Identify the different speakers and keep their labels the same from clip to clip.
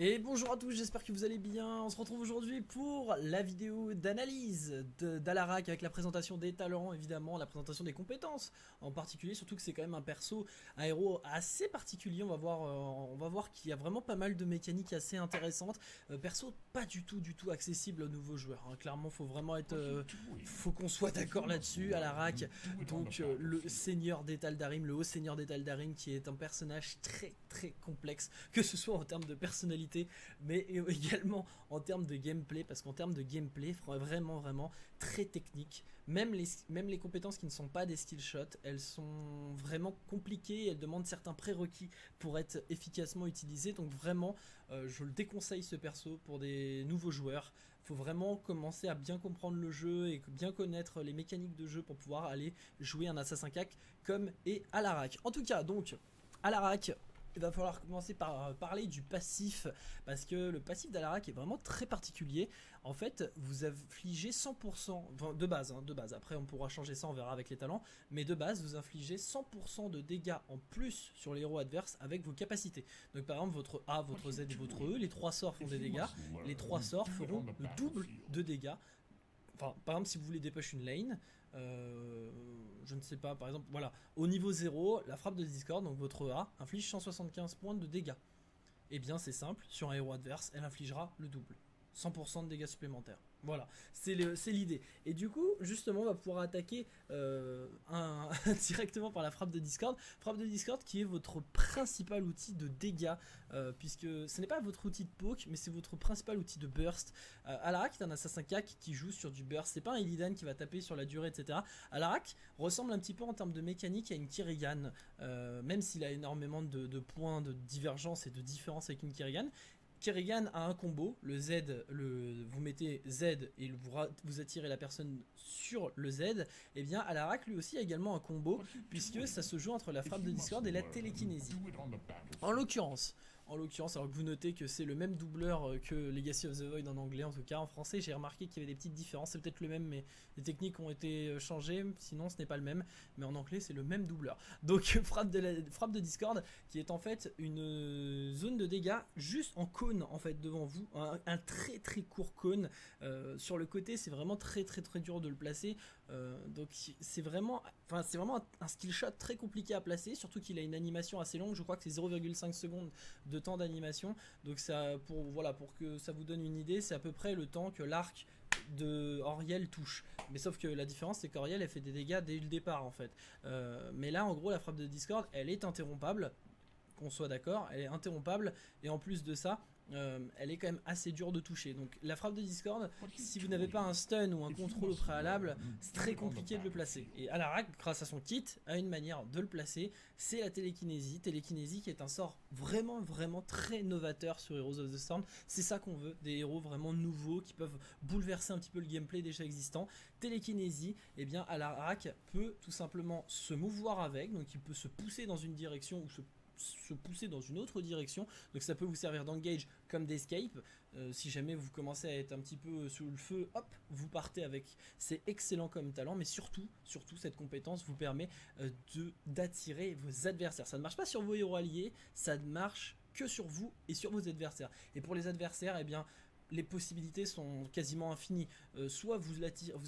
Speaker 1: Et bonjour à tous, j'espère que vous allez bien. On se retrouve aujourd'hui pour la vidéo d'analyse d'Alarak avec la présentation des talents, évidemment, la présentation des compétences en particulier, surtout que c'est quand même un perso, un héros assez particulier. On va voir, euh, on va voir qu'il y a vraiment pas mal de mécaniques assez intéressantes. Euh, perso pas du tout, du tout accessible aux nouveaux joueurs. Hein. Clairement, faut vraiment être, euh, faut qu'on soit d'accord là-dessus. Alarak, donc le seigneur d'Etaldarim, le haut seigneur d'Etaldarim, qui est un personnage très très complexe, que ce soit en termes de personnalité mais également en termes de gameplay, parce qu'en termes de gameplay, vraiment, vraiment très technique. Même les, même les compétences qui ne sont pas des skill shots, elles sont vraiment compliquées, elles demandent certains prérequis pour être efficacement utilisées. Donc vraiment, euh, je le déconseille ce perso pour des nouveaux joueurs. Faut vraiment commencer à bien comprendre le jeu et bien connaître les mécaniques de jeu pour pouvoir aller jouer un Assassin CAC comme et à. En tout cas, donc, à il va falloir commencer par euh, parler du passif parce que le passif d'Alarak est vraiment très particulier. En fait, vous infligez 100% de base, hein, de base. Après, on pourra changer ça, on verra avec les talents. Mais de base, vous infligez 100% de dégâts en plus sur les héros adverses avec vos capacités. Donc, par exemple, votre A, votre Z et votre E, les trois sorts font des dégâts. Les trois sorts feront le double de dégâts Enfin, par exemple, si vous voulez dépêcher une lane, euh, je ne sais pas, par exemple, voilà, au niveau 0, la frappe de Discord, donc votre A, inflige 175 points de dégâts. Eh bien, c'est simple, sur un héros adverse, elle infligera le double. 100% de dégâts supplémentaires. Voilà, c'est l'idée. Et du coup, justement, on va pouvoir attaquer euh, directement par la frappe de Discord. Frappe de Discord qui est votre principal outil de dégâts, euh, puisque ce n'est pas votre outil de poke, mais c'est votre principal outil de burst. Euh, Alarak est un assassin CAC qui joue sur du burst. C'est pas un Illidan qui va taper sur la durée, etc. Alarak ressemble un petit peu en termes de mécanique à une Kirigan, même s'il a énormément de, de, points de divergence et de différence avec une Kirigan. Kerrigan a un combo, le Z, le, vous mettez Z et vous, vous attirez la personne sur le Z, et eh bien Alarak lui aussi a également un combo, puisque ça se joue entre la frappe de Discord et la télékinésie. En l'occurrence, en l'occurrence, alors que vous notez que c'est le même doubleur euh, que Legacy of the Void en anglais, en tout cas en français, j'ai remarqué qu'il y avait des petites différences. C'est peut-être le même, mais les techniques ont été euh, changées. Sinon, ce n'est pas le même. Mais en anglais, c'est le même doubleur. Donc, frappe de, frappe de Discord, qui est en fait une euh, zone de dégâts juste en cône, en fait, devant vous. Un, très très court cône. sur le côté, c'est vraiment très très très dur de le placer. donc, c'est vraiment, c'est vraiment un skill shot très compliqué à placer, surtout qu'il a une animation assez longue. Je crois que c'est 0,5 secondes de temps d'animation. Donc ça, pour voilà, pour que ça vous donne une idée, c'est à peu près le temps que l'arc de Oriel touche. Mais sauf que la différence c'est qu'Oriel elle fait des dégâts dès le départ en fait. Euh, mais là en gros la frappe de Discord elle est interrompable, qu'on soit d'accord, elle est interrompable et en plus de ça euh, elle est quand même assez dure de toucher. Donc la frappe de Discord, si vous n'avez pas un stun ou un contrôle au préalable, c'est très compliqué de le placer. Et Alarak, grâce à son kit, a une manière de le placer, c'est la télékinésie. Télékinésie qui est un sort vraiment, vraiment très novateur sur Heroes of the Storm. C'est ça qu'on veut, des héros vraiment nouveaux qui peuvent bouleverser un petit peu le gameplay déjà existant. Télékinésie, et eh bien Alarak peut tout simplement se mouvoir avec, donc il peut se pousser dans une direction ou se se pousser dans une autre direction. Donc ça peut vous servir d'engage comme d'escape. Euh, si jamais vous commencez à être un petit peu sous le feu, hop, vous partez avec. C'est excellent comme talent, mais surtout, surtout cette compétence vous permet euh, d'attirer vos adversaires. Ça ne marche pas sur vos héros alliés, ça ne marche que sur vous et sur vos adversaires. Et pour les adversaires, eh bien, les possibilités sont quasiment infinies. Euh, soit vous,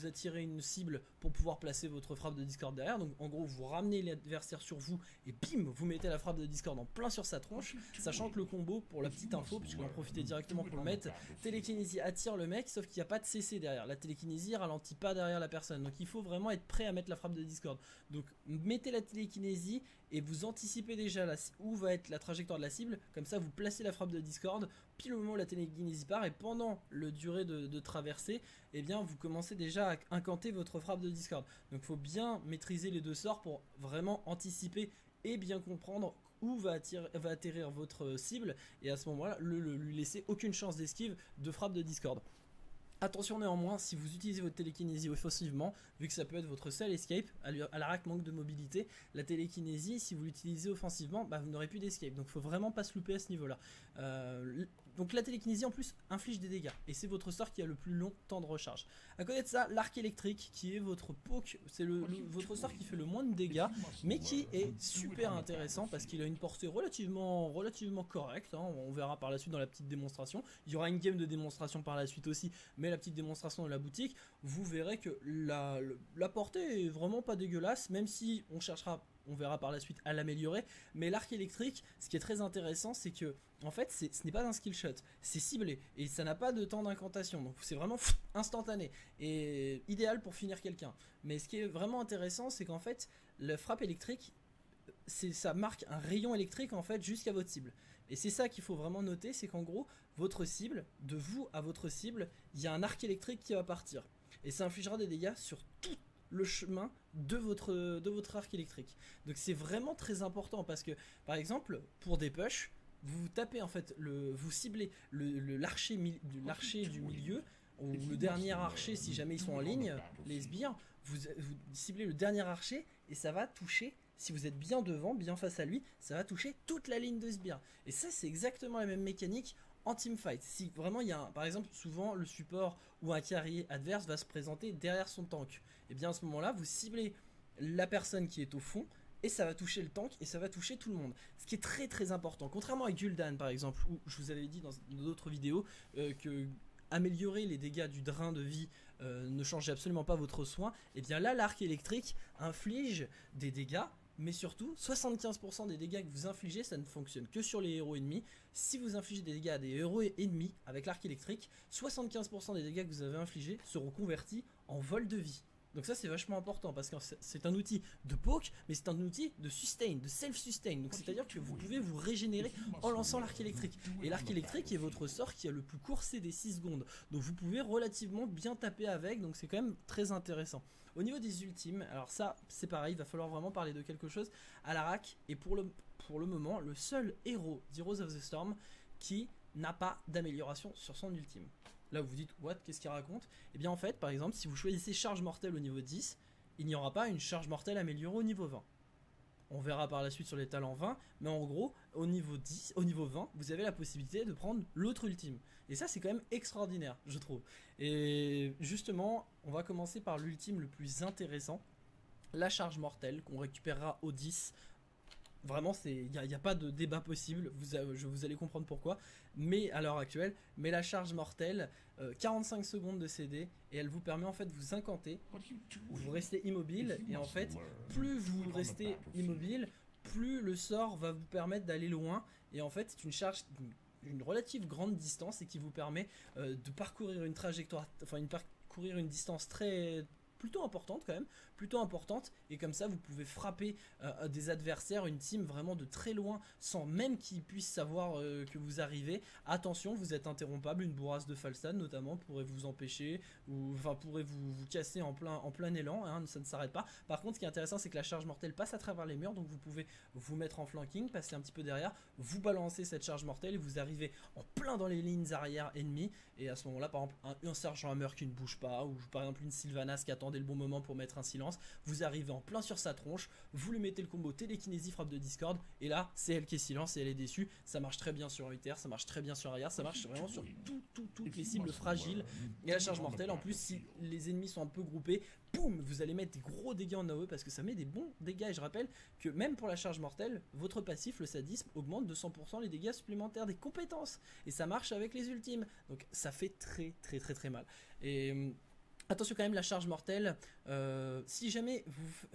Speaker 1: attirez une cible pour pouvoir placer votre frappe de Discord derrière, donc en gros vous ramenez l'adversaire sur vous et bim, vous mettez la frappe de Discord en plein sur sa tronche, sachant que le combo, pour la petite info, puisqu'on va profiter directement pour le mettre, télékinésie attire le mec, sauf qu'il n'y a pas de CC derrière. La télékinésie ralentit pas derrière la personne, donc il faut vraiment être prêt à mettre la frappe de Discord. Donc mettez la télékinésie et vous anticipez déjà où va être la trajectoire de la cible, comme ça vous placez la frappe de Discord, pile au moment où la télékinésie part et pendant le durée de, traversée, eh bien vous commencez déjà à incanter votre frappe de Discord. Donc il faut bien maîtriser les deux sorts pour vraiment anticiper et bien comprendre où va, va atterrir votre cible et à ce moment-là lui laisser aucune chance d'esquive de frappe de Discord. Attention néanmoins, si vous utilisez votre télékinésie offensivement, vu que ça peut être votre seul escape, à la rack manque de mobilité, la télékinésie, si vous l'utilisez offensivement, bah, vous n'aurez plus d'escape. Donc il faut vraiment pas se louper à ce niveau-là. Euh, Donc la télékinésie en plus inflige des dégâts. Et c'est votre sort qui a le plus long temps de recharge. À côté de ça, l'arc électrique qui est votre poke, c'est le, votre sort qui fait le moins de dégâts, mais qui est super intéressant parce qu'il a une portée relativement, relativement correcte. Hein. On verra par la suite dans la petite démonstration. Il y aura une game de démonstration par la suite aussi, mais la petite démonstration de la boutique, vous verrez que la, la portée est vraiment pas dégueulasse, même si on cherchera on verra par la suite à l'améliorer. Mais l'arc électrique, ce qui est très intéressant, c'est que en fait, ce n'est pas un skill shot, c'est ciblé et ça n'a pas de temps d'incantation. Donc c'est vraiment instantané et idéal pour finir quelqu'un. Mais ce qui est vraiment intéressant, c'est qu'en fait, la frappe électrique, ça marque un rayon électrique en fait jusqu'à votre cible. Et c'est ça qu'il faut vraiment noter, c'est qu'en gros, votre cible, de vous à votre cible, il y a un arc électrique qui va partir. Et ça infligera des dégâts sur tout le chemin de votre, de votre arc électrique. Donc c'est vraiment très important parce que, par exemple, pour des push, vous tapez en fait, le, vous ciblez l'archer le, l'archer du milieu ou le dernier archer si jamais ils sont en ligne, les sbires, vous, vous ciblez le dernier archer et ça va toucher si vous êtes bien devant, bien face à lui, ça va toucher toute la ligne de sbire. Et ça, c'est exactement la même mécanique en teamfight. Si vraiment il y a, par exemple, souvent le support ou un carrier adverse va se présenter derrière son tank, et eh bien à ce moment-là, vous ciblez la personne qui est au fond et ça va toucher le tank et ça va toucher tout le monde. Ce qui est très très important. Contrairement à Gul'dan par exemple, où je vous avais dit dans d'autres vidéos euh, que améliorer les dégâts du drain de vie euh, ne changeait absolument pas votre soin, et eh bien là l'arc électrique inflige des dégâts mais surtout 75% des dégâts que vous infligez ça ne fonctionne que sur les héros ennemis si vous infligez des dégâts à des héros ennemis avec l'arc électrique 75% des dégâts que vous avez infligés seront convertis en vol de vie donc ça c'est vachement important parce que c'est un outil de poke mais c'est un outil de sustain, de self-sustain. Donc c'est à dire que vous pouvez vous régénérer en lançant l'arc électrique. Et l'arc électrique est votre sort qui a le plus court CD 6 secondes. Donc vous pouvez relativement bien taper avec donc c'est quand même très intéressant. Au niveau des ultimes, alors ça c'est pareil, il va falloir vraiment parler de quelque chose à la rack et pour le, pour le moment le seul héros d'Heroes of the Storm qui n'a pas d'amélioration sur son ultime. Là, vous vous dites, what, qu'est-ce qu'il raconte? Eh bien, en fait, par exemple, si vous choisissez charge mortelle au niveau 10, il n'y aura pas une charge mortelle améliorée au niveau 20. On verra par la suite sur les talents 20, mais en gros, au niveau 10, au niveau 20, vous avez la possibilité de prendre l'autre ultime. Et ça, c'est quand même extraordinaire, je trouve. Et justement, on va commencer par l'ultime le plus intéressant, la charge mortelle, qu'on récupérera au 10 Vraiment, il n'y a, pas de débat possible, vous, je, vous allez comprendre pourquoi. Mais à l'heure actuelle, mais la charge mortelle, 45 euh, secondes de CD, et elle vous permet en fait de vous incanter, vous restez immobile, et en fait, plus vous restez immobile, plus le sort va vous permettre d'aller loin, et en fait, c'est une charge d'une relative grande distance et qui vous permet euh, de parcourir une trajectoire, enfin une parcourir une distance très plutôt importante quand même, plutôt importante, et comme ça vous pouvez frapper euh, des adversaires, une team vraiment de très loin, sans même qu'ils puissent savoir euh, que vous arrivez. Attention, vous êtes interrompable, une bourrasse de Falstad notamment pourrait vous empêcher, ou enfin pourrait vous, vous casser en plein, en plein élan, hein, ça ne s'arrête pas. Par contre, ce qui est intéressant, c'est que la charge mortelle passe à travers les murs, donc vous pouvez vous mettre en flanking, passer un petit peu derrière, vous balancer cette charge mortelle et vous arrivez en plein dans les lignes arrière ennemies, et à ce moment-là, par exemple, un, un sergent Hammer qui ne bouge pas, ou par exemple une Sylvanas qui attend le bon moment pour mettre un silence. Vous arrivez en plein sur sa tronche, vous lui mettez le combo télékinésie frappe de Discord, et là, c'est elle qui est silence et elle est déçue. Ça marche très bien sur UTR, ça marche très bien sur arrière, ça marche vraiment sur tout, tout, toutes les cibles fragiles. Et la charge mortelle, en plus, si les ennemis sont un peu groupés, boum, vous allez mettre des gros dégâts en AOE parce que ça met des bons dégâts. Et je rappelle que même pour la charge mortelle, votre passif, le sadisme, augmente de 100% les dégâts supplémentaires des compétences. Et ça marche avec les ultimes. Donc ça fait très très très très mal. Et hum, Attention quand même, la charge mortelle, euh, si jamais vous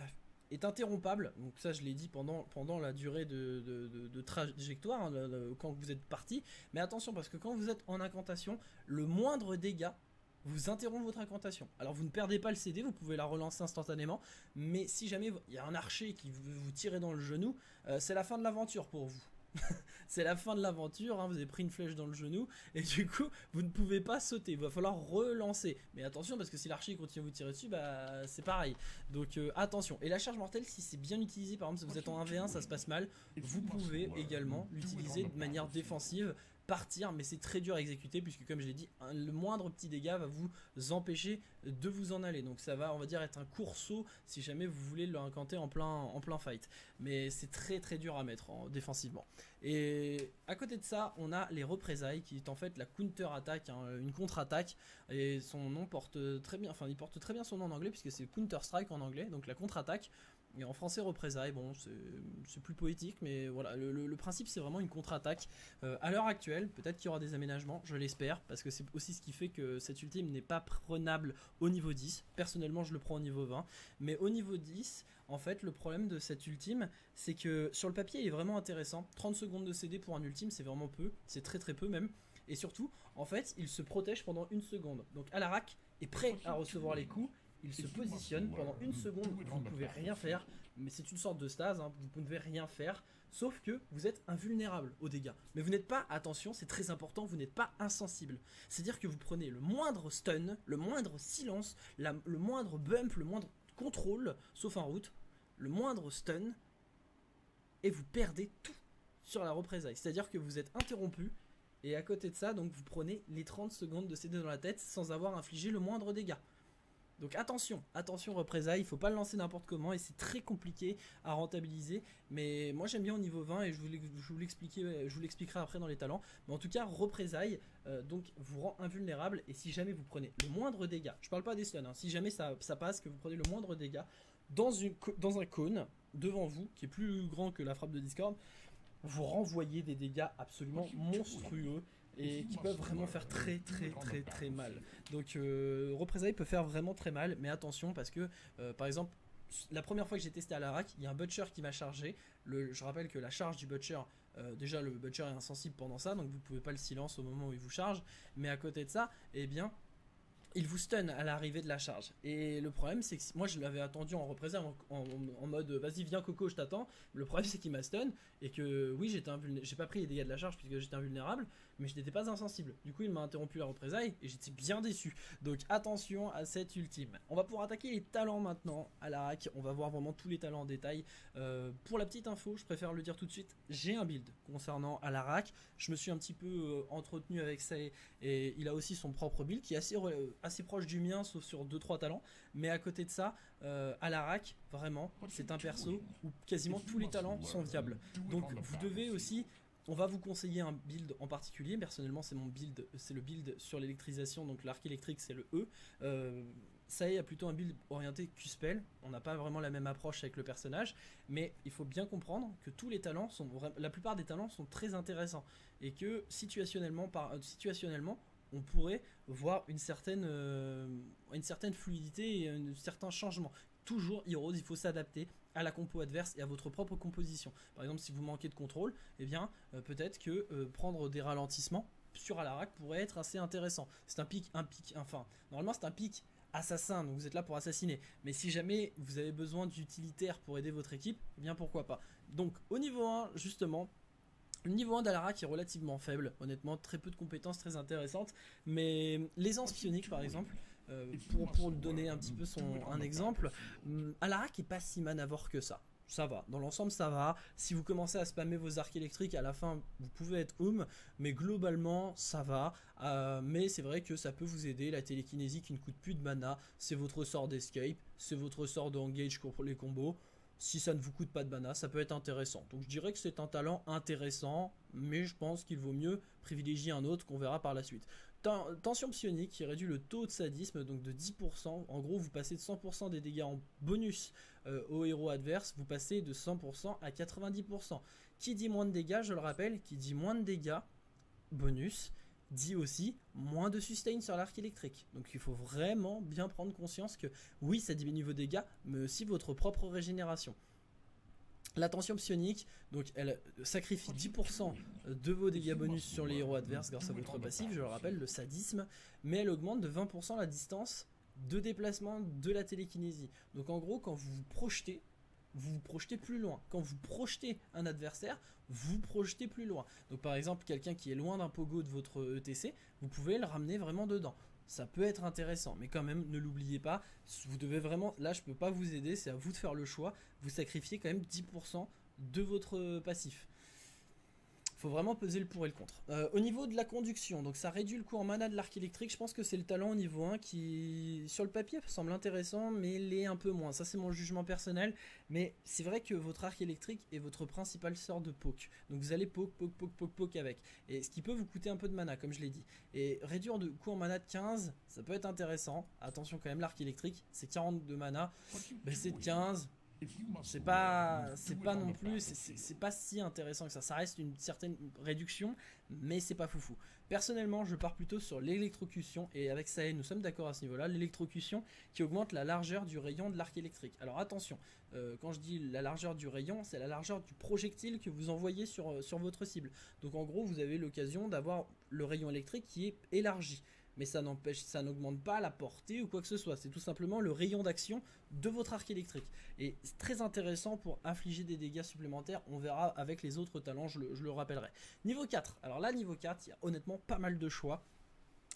Speaker 1: est interrompable, donc ça je l'ai dit pendant, la durée de, trajectoire, hein, quand vous êtes parti, mais attention parce que quand vous êtes en incantation, le moindre dégât vous interrompt votre incantation. Alors vous ne perdez pas le CD, vous pouvez la relancer instantanément, mais si jamais il y a un archer qui veut vous tirer dans le genou, euh, c'est la fin de l'aventure pour vous. c'est la fin de l'aventure, hein, vous avez pris une flèche dans le genou, et du coup, vous ne pouvez pas sauter, il va falloir relancer. Mais attention, parce que si l'archer continue à vous tirer dessus, bah c'est pareil. Donc euh, attention. Et la charge mortelle, si c'est bien utilisé, par exemple, si vous êtes en 1v1, ça se passe mal, vous pouvez également l'utiliser de manière défensive partir, mais c'est très dur à exécuter puisque comme je l'ai dit, le moindre petit dégât va vous empêcher de vous en aller. Donc ça va, on va dire, être un courseau si jamais vous voulez le incanter en plein, en fight. Mais c'est très très dur à mettre en, défensivement. Et à côté de ça, on a les représailles qui est en fait la counter-attaque, hein, une contre-attaque. Et son nom porte très bien, enfin il porte très bien son nom en anglais puisque c'est Counter-Strike en anglais, donc la contre-attaque. Et en français, représailles, bon, c'est plus poétique, mais voilà, le, principe c'est vraiment une contre-attaque. Euh, à l'heure actuelle, peut-être qu'il y aura des aménagements, je l'espère, parce que c'est aussi ce qui fait que cette ultime n'est pas prenable au niveau 10. Personnellement, je le prends au niveau 20, mais au niveau 10, en fait, le problème de cette ultime, c'est que sur le papier, il est vraiment intéressant. 30 secondes de CD pour un ultime, c'est vraiment peu, c'est très très peu même. Et surtout, en fait, il se protège pendant une seconde. Donc Alarak est prêt à recevoir les coups il se positionne pendant une seconde, vous ne pouvez rien faire, mais c'est une sorte de stase, hein, vous ne pouvez rien faire, sauf que vous êtes invulnérable aux dégâts. Mais vous n'êtes pas, attention, c'est très important, vous n'êtes pas insensible. C'est-à-dire que vous prenez le moindre stun, le moindre silence, le moindre bump, le moindre contrôle, sauf en route, le moindre stun, et vous perdez tout sur la représailles. C'est-à-dire que vous êtes interrompu, et à côté de ça, donc vous prenez les 30 secondes de CD dans la tête sans avoir infligé le moindre dégât. Donc attention, attention représailles, il faut pas le lancer n'importe comment et c'est très compliqué à rentabiliser. Mais moi j'aime bien au niveau 20 et je vous, je vous l'expliquerai après dans les talents. Mais en tout cas, représailles euh, donc vous rend invulnérable et si jamais vous prenez le moindre dégât, je parle pas des stuns, hein, si jamais ça, passe, que vous prenez le moindre dégât dans, une, dans un cône devant vous qui est plus grand que la frappe de Discord, vous renvoyez des dégâts absolument monstrueux et qui peuvent vraiment faire très très très très mal. Donc euh, représailles peut faire vraiment très mal, mais attention parce que euh, par exemple la première fois que j'ai testé à l'Arak, il y a un butcher qui m'a chargé. Le, je rappelle que la charge du butcher, euh, déjà le butcher est insensible pendant ça, donc vous pouvez pas le silence au moment où il vous charge. Mais à côté de ça, eh bien, il vous stun à l'arrivée de la charge. Et le problème, c'est que moi, je l'avais attendu en représailles en, mode vas-y, viens Coco, je t'attends. Le problème, c'est qu'il m'a stun et que oui, j'étais j'ai pas pris les dégâts de la charge puisque j'étais invulnérable, mais je n'étais pas insensible. Du coup, il m'a interrompu la représaille et j'étais bien déçu. Donc attention à cette ultime. On va pouvoir attaquer les talents maintenant à la hack. On va voir vraiment tous les talents en détail. Euh, pour la petite info, je préfère le dire tout de suite, j'ai un build concernant à la. Je me suis un petit peu euh, entretenu avec ça et, il a aussi son propre build qui est assez, assez proche du mien, sauf sur 2-3 talents. Mais à côté de ça, euh, à la vraiment, c'est un perso où quasiment tous les talents sont viables. Donc vous devez aussi on va vous conseiller un build en particulier. Personnellement, c'est mon build, c'est le build sur l'électrisation, donc l'arc électrique, c'est le E. Euh, ça a plutôt un build orienté Q-Spell. On n'a pas vraiment la même approche avec le personnage, mais il faut bien comprendre que tous les talents sont, la plupart des talents sont très intéressants et que situationnellement, par, euh, situationnellement, on pourrait voir une certaine, euh, une certaine fluidité et un certain changement. Toujours Heroes, il faut s'adapter à la compo adverse et à votre propre composition. Par exemple, si vous manquez de contrôle, eh bien, euh, peut-être que euh, prendre des ralentissements sur Alarak pourrait être assez intéressant. C'est un pic, un pic, enfin, normalement c'est un pic assassin, donc vous êtes là pour assassiner. Mais si jamais vous avez besoin d'utilitaires pour aider votre équipe, eh bien pourquoi pas. Donc au niveau 1, justement, le niveau 1 d'Alarak est relativement faible, honnêtement, très peu de compétences très intéressantes, mais l'aisance pionique par exemple, euh, pour, pour donner un petit peu son, un exemple, hum, Alarak est pas si manavore que ça. Ça va, dans l'ensemble ça va. Si vous commencez à spammer vos arcs électriques, à la fin vous pouvez être hum, mais globalement ça va. Euh, mais c'est vrai que ça peut vous aider. La télékinésie qui ne coûte plus de mana, c'est votre sort d'escape, c'est votre sort d'engage pour les combos. Si ça ne vous coûte pas de mana, ça peut être intéressant. Donc je dirais que c'est un talent intéressant, mais je pense qu'il vaut mieux privilégier un autre qu'on verra par la suite. Tension psionique qui réduit le taux de sadisme donc de 10%. En gros, vous passez de 100% des dégâts en bonus euh, au héros adverse, vous passez de 100% à 90%. Qui dit moins de dégâts, je le rappelle, qui dit moins de dégâts bonus, dit aussi moins de sustain sur l'arc électrique. Donc il faut vraiment bien prendre conscience que oui, ça diminue vos dégâts, mais aussi votre propre régénération. La tension psionique, donc elle sacrifie 10% de vos dégâts bonus sur les héros adverses grâce à votre passif, je le rappelle, le sadisme, mais elle augmente de 20% la distance de déplacement de la télékinésie. Donc en gros, quand vous vous projetez, vous vous projetez plus loin. Quand vous projetez un adversaire, vous projetez plus loin. Donc par exemple, quelqu'un qui est loin d'un pogo de votre ETC, vous pouvez le ramener vraiment dedans ça peut être intéressant. Mais quand même, ne l'oubliez pas, vous devez vraiment, là je peux pas vous aider, c'est à vous de faire le choix, vous sacrifiez quand même 10% de votre passif. Faut vraiment peser le pour et le contre. Euh, au niveau de la conduction, donc ça réduit le coût en mana de l'arc électrique. Je pense que c'est le talent au niveau 1 qui, sur le papier, semble intéressant, mais l'est un peu moins. Ça, c'est mon jugement personnel. Mais c'est vrai que votre arc électrique est votre principal sort de poke. Donc vous allez poke, poke, poke, poke, poke avec. Et ce qui peut vous coûter un peu de mana, comme je l'ai dit. Et réduire de coût en mana de 15, ça peut être intéressant. Attention quand même, l'arc électrique, c'est 40 de mana. Baisser de 15, c'est pas non plus c'est pas si intéressant que ça. Ça reste une certaine réduction mais c'est pas foufou. Personnellement je pars plutôt sur l'électrocution et avec ça nous sommes d'accord à ce niveau là l'électrocution qui augmente la largeur du rayon de l'arc électrique. Alors attention euh, quand je dis la largeur du rayon c'est la largeur du projectile que vous envoyez sur, euh, sur votre cible. Donc en gros vous avez l'occasion d'avoir le rayon électrique qui est élargi mais ça n'empêche, ça n'augmente pas la portée ou quoi que ce soit. C'est tout simplement le rayon d'action de votre arc électrique. Et c'est très intéressant pour infliger des dégâts supplémentaires. On verra avec les autres talents, je le, rappellerai. Niveau 4. Alors là, niveau 4, il y a honnêtement pas mal de choix.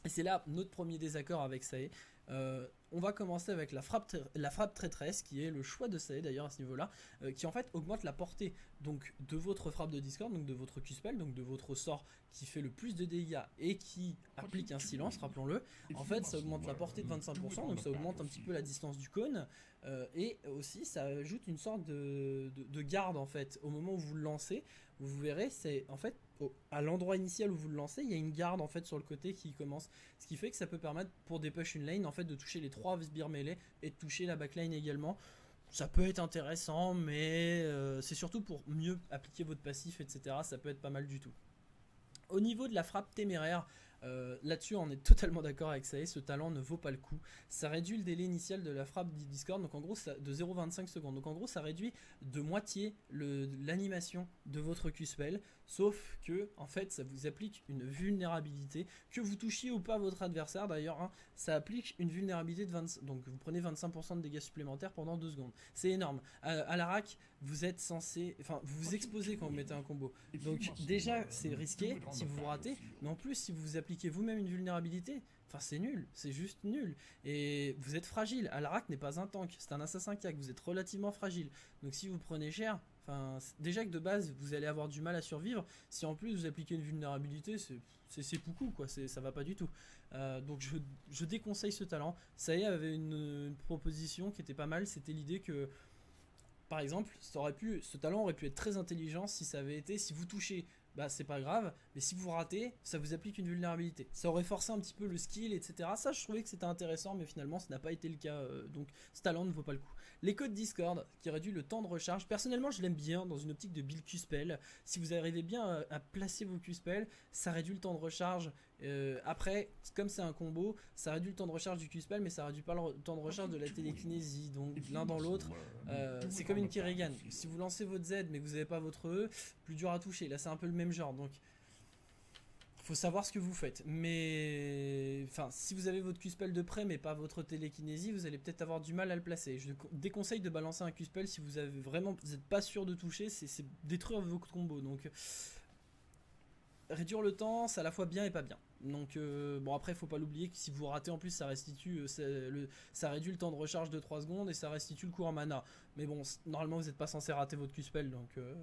Speaker 1: Et c'est là notre premier désaccord avec Sae. Euh, on va commencer avec la frappe, la traîtresse, qui est le choix de Sae d'ailleurs à ce niveau-là, euh, qui en fait augmente la portée donc de votre frappe de Discord, donc de votre Q-spell, donc de votre sort qui fait le plus de dégâts et qui applique un silence, rappelons-le. En fait, ça augmente la portée de 25%, donc ça augmente un petit peu la distance du cône, euh, et aussi ça ajoute une sorte de, de, garde en fait au moment où vous le lancez. Vous verrez, c'est en fait à l'endroit initial où vous le lancez, il y a une garde en fait sur le côté qui commence, ce qui fait que ça peut permettre pour des une lane en fait de toucher les trois sbires mêlés et de toucher la backline également. Ça peut être intéressant, mais euh, c'est surtout pour mieux appliquer votre passif, etc. Ça peut être pas mal du tout. Au niveau de la frappe téméraire, euh, là-dessus, on est totalement d'accord avec ça. Ce talent ne vaut pas le coup. Ça réduit le délai initial de la frappe Discord, donc en gros, ça, de 0,25 secondes. Donc en gros, ça réduit de moitié l'animation de votre Q-spell. Sauf que, en fait, ça vous applique une vulnérabilité. Que vous touchiez ou pas votre adversaire, d'ailleurs, hein, ça applique une vulnérabilité de 25. Donc vous prenez 25% de dégâts supplémentaires pendant 2 secondes. C'est énorme. À, la rack, vous êtes censé. Enfin, vous vous exposez quand vous mettez un combo. Donc déjà, c'est risqué si vous ratez. Mais en plus, si vous appliquez appliquez vous-même une vulnérabilité, enfin c'est nul, c'est juste nul. Et vous êtes fragile. Alarak n'est pas un tank, c'est un assassin cac, vous êtes relativement fragile. Donc si vous prenez cher, enfin déjà que de base vous allez avoir du mal à survivre, si en plus vous appliquez une vulnérabilité, c'est beaucoup quoi, ça va pas du tout. Euh, donc je, déconseille ce talent. Est, avait une, une proposition qui était pas mal, c'était l'idée que par exemple, ça aurait pu, ce talent aurait pu être très intelligent si ça avait été, si vous touchez bah c'est pas grave. Mais si vous ratez, ça vous applique une vulnérabilité. Ça aurait forcé un petit peu le skill, etc. Ça, je trouvais que c'était intéressant, mais finalement, ça n'a pas été le cas. Euh, donc, ce talent ne vaut pas le coup. Les codes Discord qui réduit le temps de recharge. Personnellement, je l'aime bien dans une optique de build Q-spell. Si vous arrivez bien à, placer vos Q-spell, ça réduit le temps de recharge. Euh, après, comme c'est un combo, ça réduit le temps de recharge du Q-spell, mais ça réduit pas le temps de recharge de la télékinésie. Donc, l'un dans l'autre, euh, c'est comme une Kerrigan. Si vous lancez votre Z, mais que vous n'avez pas votre E, plus dur à toucher. Là, c'est un peu le même genre. Donc, faut savoir ce que vous faites. Mais enfin, si vous avez votre Q-spell de près mais pas votre télékinésie, vous allez peut-être avoir du mal à le placer. Je déconseille de balancer un Q-spell si vous avez vraiment vous n'êtes pas sûr de toucher, c'est détruire vos combos. Donc réduire le temps, c'est à la fois bien et pas bien. Donc euh, bon après faut pas l'oublier que si vous ratez en plus ça restitue euh, le, ça réduit le temps de recharge de 3 secondes et ça restitue le cours en mana. Mais bon normalement vous n'êtes pas censé rater votre Q-spell donc euh,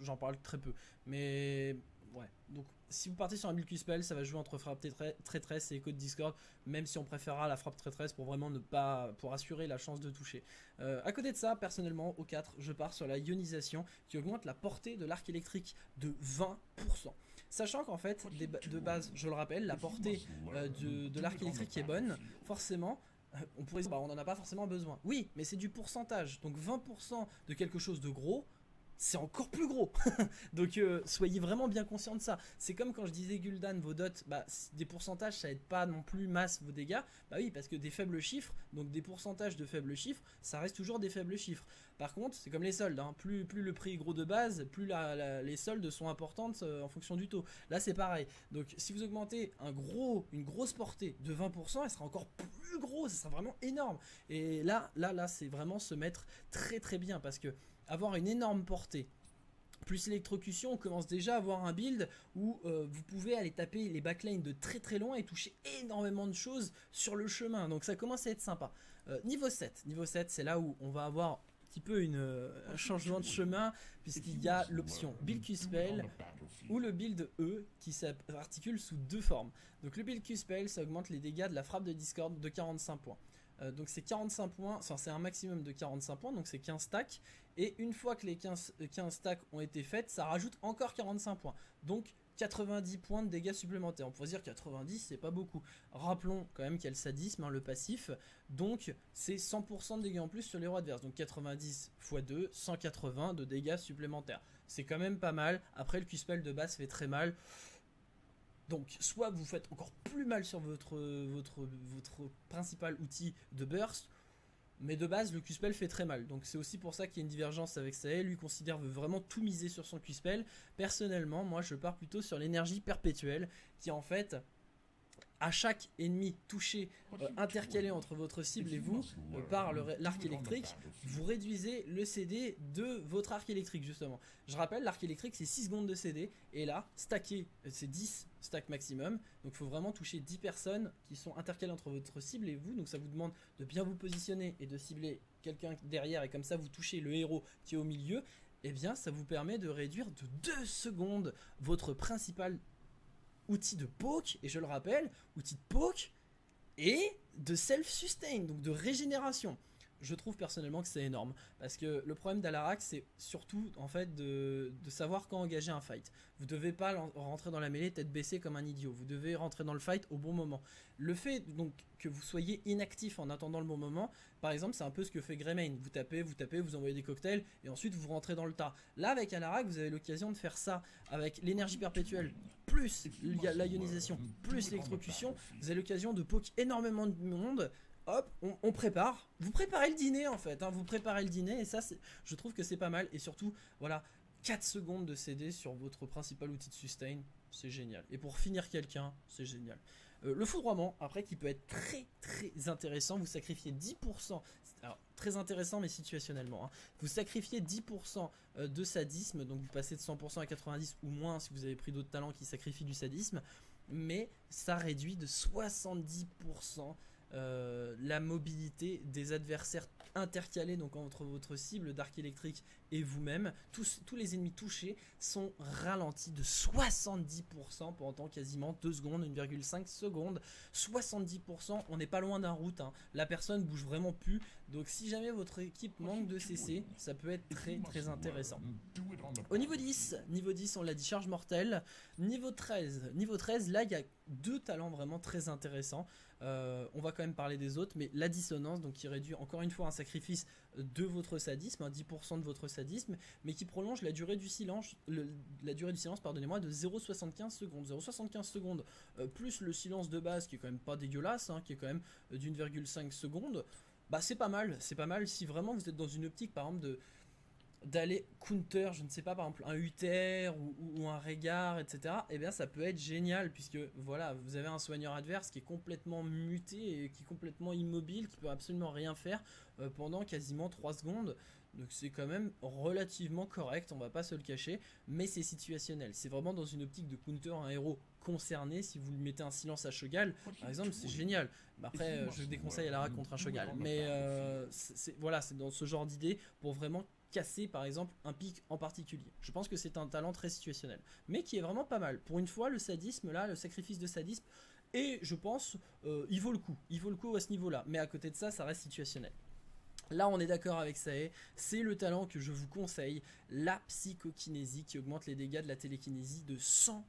Speaker 1: j'en parle très peu. Mais ouais. Donc, si vous partez sur un build Q-Spell, ça va jouer entre frappe traîtresse et écho de Discord, même si on préférera la frappe traîtresse pour vraiment ne pas, pour assurer la chance de toucher. Euh, à côté de ça, personnellement, au 4, je pars sur la ionisation qui augmente la portée de l'arc électrique de 20%. Sachant qu'en fait, de base, je le rappelle, la portée euh, de, l'arc électrique est bonne, forcément, euh, on pourrait bah, on n'en a pas forcément besoin. Oui, mais c'est du pourcentage. Donc 20% de quelque chose de gros, c'est encore plus gros. Donc euh, soyez vraiment bien conscient de ça. C'est comme quand je disais Gul'dan, vos dots, bah, des pourcentages, ça aide pas non plus masse vos dégâts. Bah oui, parce que des faibles chiffres, donc des pourcentages de faibles chiffres, ça reste toujours des faibles chiffres. Par contre, c'est comme les soldes. Hein. Plus, plus le prix est gros de base, plus les soldes sont importantes euh, en fonction du taux. Là, c'est pareil. Donc si vous augmentez un gros, une grosse portée de 20%, elle sera encore plus grosse, ça sera vraiment énorme. Et là, là, là, c'est vraiment se mettre très très bien parce que avoir une énorme portée. Plus l'électrocution, on commence déjà à avoir un build où euh, vous pouvez aller taper les backlines de très très loin et toucher énormément de choses sur le chemin. Donc ça commence à être sympa. Euh, niveau 7, niveau 7 c'est là où on va avoir petit peu une, un changement de chemin, puisqu'il y a l'option build Q-Spell ou le build E qui s'articule sous deux formes. Donc le build Q-Spell, ça augmente les dégâts de la frappe de Discord de 45 points. Euh, donc c'est 45 points, enfin c'est un maximum de 45 points, donc c'est 15 stacks. Et une fois que les 15, 15 euh, stacks ont été faites, ça rajoute encore 45 points. Donc 90 points de dégâts supplémentaires. On pourrait dire 90, c'est pas beaucoup. Rappelons quand même qu'il y a le sadisme, hein, le passif. Donc c'est 100% de dégâts en plus sur les héros adverses. Donc 90 x 2, 180 de dégâts supplémentaires. C'est quand même pas mal. Après le Q-Spell de base fait très mal. Donc, soit vous faites encore plus mal sur votre, votre, votre principal outil de burst, mais de base, le Q-Spell fait très mal. Donc, c'est aussi pour ça qu'il y a une divergence avec Sae. Lui considère veut vraiment tout miser sur son Q-Spell. Personnellement, moi, je pars plutôt sur l'énergie perpétuelle, qui en fait à chaque ennemi touché, euh, intercalé entre votre cible et vous, euh, par l'arc électrique, vous réduisez le CD de votre arc électrique, justement. Je rappelle, l'arc électrique, c'est 6 secondes de CD, et là, stacké, euh, c'est 10 stack maximum, donc il faut vraiment toucher 10 personnes qui sont intercalées entre votre cible et vous, donc ça vous demande de bien vous positionner et de cibler quelqu'un derrière, et comme ça, vous touchez le héros qui est au milieu, et eh bien ça vous permet de réduire de 2 secondes votre principal outil de poke, et je le rappelle, outil de poke et de self-sustain, donc de régénération. Je trouve personnellement que c'est énorme parce que le problème d'Alarak c'est surtout en fait de, de, savoir quand engager un fight. Vous devez pas rentrer dans la mêlée tête baissée comme un idiot. Vous devez rentrer dans le fight au bon moment. Le fait donc que vous soyez inactif en attendant le bon moment, par exemple, c'est un peu ce que fait Greymane. Vous tapez, vous tapez, vous envoyez des cocktails et ensuite vous rentrez dans le tas. Là, avec Alarak, vous avez l'occasion de faire ça avec l'énergie perpétuelle, plus l'ionisation, plus l'électrocution. Vous avez l'occasion de poke énormément de monde hop, on, prépare. Vous préparez le dîner en fait, hein. vous préparez le dîner et ça, je trouve que c'est pas mal. Et surtout, voilà, 4 secondes de CD sur votre principal outil de sustain, c'est génial. Et pour finir quelqu'un, c'est génial. Euh, le foudroiement, après, qui peut être très très intéressant, vous sacrifiez 10%, alors très intéressant mais situationnellement, hein. vous sacrifiez 10% euh, de sadisme, donc vous passez de 100% à 90% ou moins si vous avez pris d'autres talents qui sacrifient du sadisme, mais ça réduit de 70% euh, la mobilité des adversaires intercalés donc entre votre cible d'arc électrique et vous-même. Tous, tous les ennemis touchés sont ralentis de 70% pendant quasiment 2 secondes, 1,5 secondes. 70%, on n'est pas loin d'un route. Hein. La personne bouge vraiment plus. Donc si jamais votre équipe manque de CC, ça peut être très très intéressant. Au niveau 10, niveau 10 on l'a dit charge mortelle. Niveau 13, niveau 13 là il y a deux talents vraiment très intéressants. Euh, on va quand même parler des autres, mais la dissonance, donc qui réduit encore une fois un sacrifice de votre sadisme, 10% de votre sadisme, mais qui prolonge la durée du silence, la durée du silence, pardonnez-moi, de 0,75 secondes. 0,75 secondes euh, plus le silence de base, qui est quand même pas dégueulasse, hein, qui est quand même euh, d'une virgule 5 secondes. Bah c'est pas mal, c'est pas mal si vraiment vous êtes dans une optique par exemple de d'aller counter, je ne sais pas, par exemple un UTR ou, un regard, etc. Eh bien, ça peut être génial puisque voilà, vous avez un soigneur adverse qui est complètement muté et qui est complètement immobile, qui peut absolument rien faire euh, pendant quasiment 3 secondes. Donc c'est quand même relativement correct, on va pas se le cacher, mais c'est situationnel. C'est vraiment dans une optique de counter un héros concerné. Si vous lui mettez un silence à Shogal, par exemple, c'est génial. Après, euh, je déconseille à la contre un Shogal, mais euh, c'est voilà, c'est dans ce genre d'idée pour vraiment casser par exemple un pic en particulier. Je pense que c'est un talent très situationnel, mais qui est vraiment pas mal. Pour une fois, le sadisme là, le sacrifice de sadisme, et je pense, euh, il vaut le coup. Il vaut le coup à ce niveau-là. Mais à côté de ça, ça reste situationnel. Là, on est d'accord avec ça. C'est le talent que je vous conseille, la psychokinésie qui augmente les dégâts de la télékinésie de 100%.